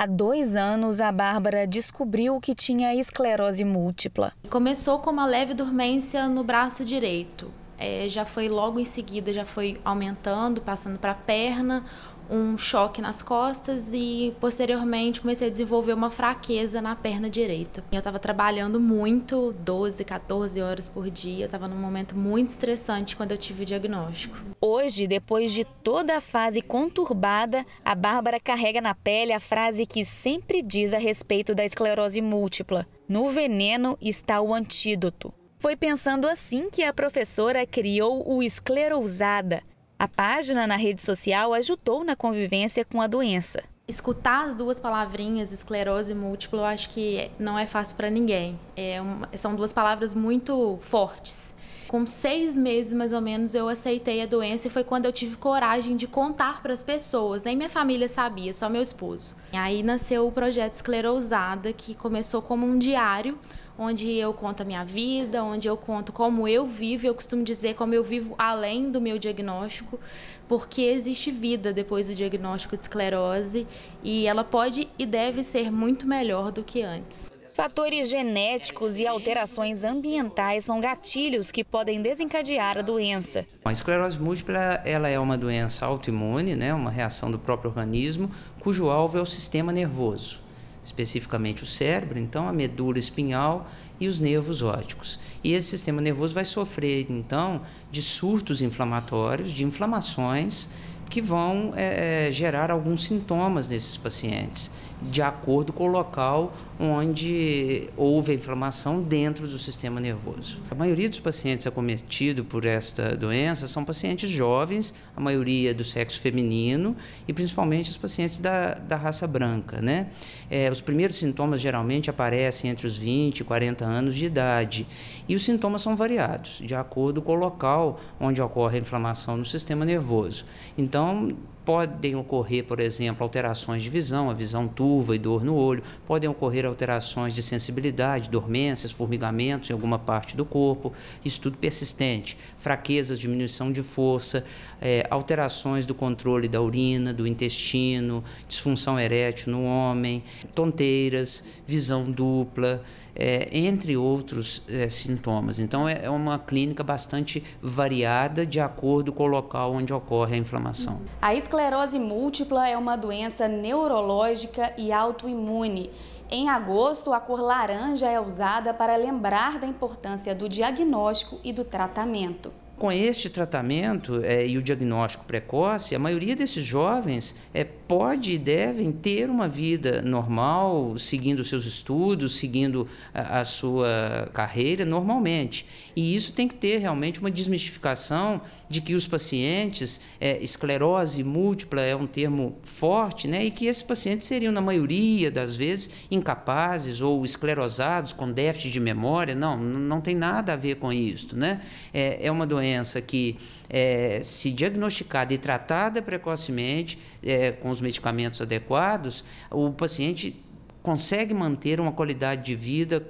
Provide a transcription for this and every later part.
Há dois anos, a Bárbara descobriu que tinha esclerose múltipla. Começou com uma leve dormência no braço direito. É, já foi logo em seguida, já foi aumentando, passando para a perna, um choque nas costas e posteriormente comecei a desenvolver uma fraqueza na perna direita. Eu estava trabalhando muito, 12, 14 horas por dia, estava num momento muito estressante quando eu tive o diagnóstico. Hoje, depois de toda a fase conturbada, a Bárbara carrega na pele a frase que sempre diz a respeito da esclerose múltipla: no veneno está o antídoto. Foi pensando assim que a professora criou o Esclerosada, a página na rede social ajudou na convivência com a doença. Escutar as duas palavrinhas, esclerose múltipla, eu acho que não é fácil para ninguém. É uma, são duas palavras muito fortes. Com seis meses, mais ou menos, eu aceitei a doença e foi quando eu tive coragem de contar para as pessoas. Nem minha família sabia, só meu esposo. E aí nasceu o projeto Esclerosada, que começou como um diário onde eu conto a minha vida, onde eu conto como eu vivo, eu costumo dizer como eu vivo além do meu diagnóstico, porque existe vida depois do diagnóstico de esclerose e ela pode e deve ser muito melhor do que antes. Fatores genéticos e alterações ambientais são gatilhos que podem desencadear a doença. A esclerose múltipla ela é uma doença autoimune, né, uma reação do próprio organismo, cujo alvo é o sistema nervoso especificamente o cérebro, então a medula espinhal e os nervos ópticos. E esse sistema nervoso vai sofrer, então, de surtos inflamatórios, de inflamações que vão é, gerar alguns sintomas nesses pacientes de acordo com o local onde houve a inflamação dentro do sistema nervoso. A maioria dos pacientes acometidos por esta doença são pacientes jovens, a maioria do sexo feminino e principalmente os pacientes da, da raça branca. Né? É, os primeiros sintomas geralmente aparecem entre os 20 e 40 anos de idade e os sintomas são variados, de acordo com o local onde ocorre a inflamação no sistema nervoso. Então, podem ocorrer, por exemplo, alterações de visão, a visão turva e dor no olho, podem ocorrer alterações de sensibilidade, dormências, formigamentos em alguma parte do corpo, isso tudo persistente, fraqueza, diminuição de força, é, alterações do controle da urina, do intestino, disfunção erétil no homem, tonteiras, visão dupla, é, entre outros é, sintomas. Então, é, é uma clínica bastante variada de acordo com o local onde ocorre a inflamação. A esclerose múltipla é uma doença neurológica e autoimune. Em agosto, a cor laranja é usada para lembrar da importância do diagnóstico e do tratamento. Com este tratamento é, e o diagnóstico precoce, a maioria desses jovens é, pode e devem ter uma vida normal, seguindo seus estudos, seguindo a, a, sua carreira normalmente. E isso tem que ter realmente uma desmistificação de que os pacientes, é, esclerose múltipla é um termo forte, né, e que esses pacientes seriam, na maioria das vezes, incapazes ou esclerosados com déficit de memória. Não, não tem nada a ver com isso. Né? É, é uma doença doença que, é, se diagnosticada e tratada precocemente, é, com os medicamentos adequados, o paciente consegue manter uma qualidade de vida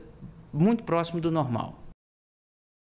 muito próximo do normal.